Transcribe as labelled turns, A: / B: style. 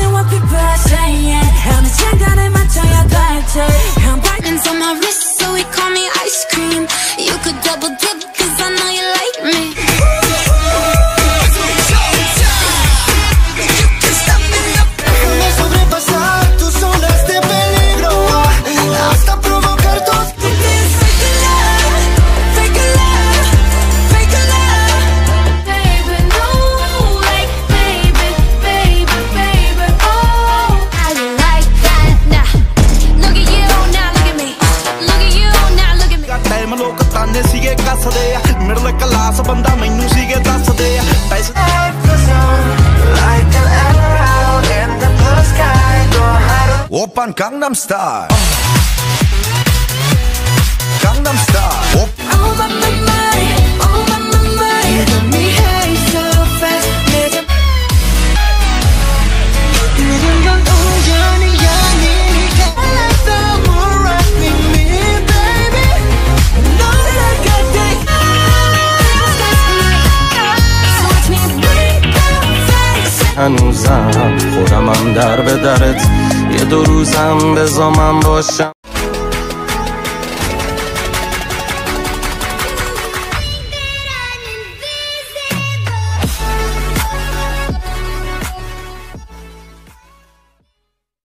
A: 세워 people are saying. I'm a
B: ਆਮ ਲੋਕ ਤਾਨੇ ਸੀਗੇ ਕੱਸਦੇ ਆ। ਮਿਡਲ ਕਲਾਸ ਬੰਦਾ ਮੈਨੂੰ ਸੀਗੇ ਦੱਸਦੇ ਆ। ਟੈਸ
C: Open Gangnam Style
D: هنوزم. خودمم در به درت. یه دو روزم بزا من باشم.